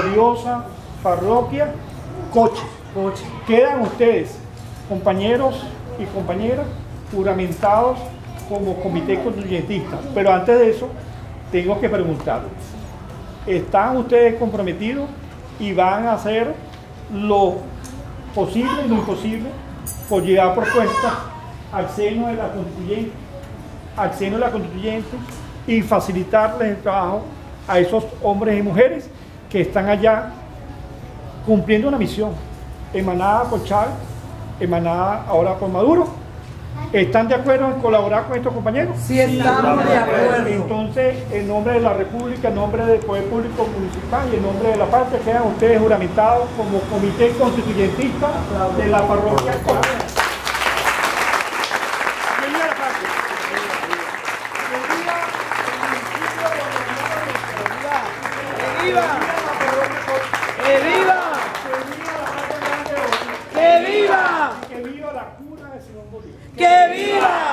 gloriosa parroquia Coche. Coche. Quedan ustedes, compañeros y compañeras, juramentados como comité constituyentista. Pero antes de eso, tengo que preguntarles, ¿están ustedes comprometidos y van a hacer lo posible y lo imposible por llevar propuestas al seno de la constituyente, al seno de la constituyente y facilitarles el trabajo a esos hombres y mujeres que están allá cumpliendo una misión emanada por Chávez, emanada ahora por Maduro. ¿Están de acuerdo en colaborar con estos compañeros? Sí, estamos de acuerdo. Entonces, en nombre de la República, en nombre del Poder Público Municipal y en nombre de la patria, quedan ustedes juramentados como Comité Constituyentista de la Parroquia ¡Que viva! Bienvenida a la patria grande de hoy. ¡Que viva! Que viva la cuna de Simón Bolívar. ¡Que viva!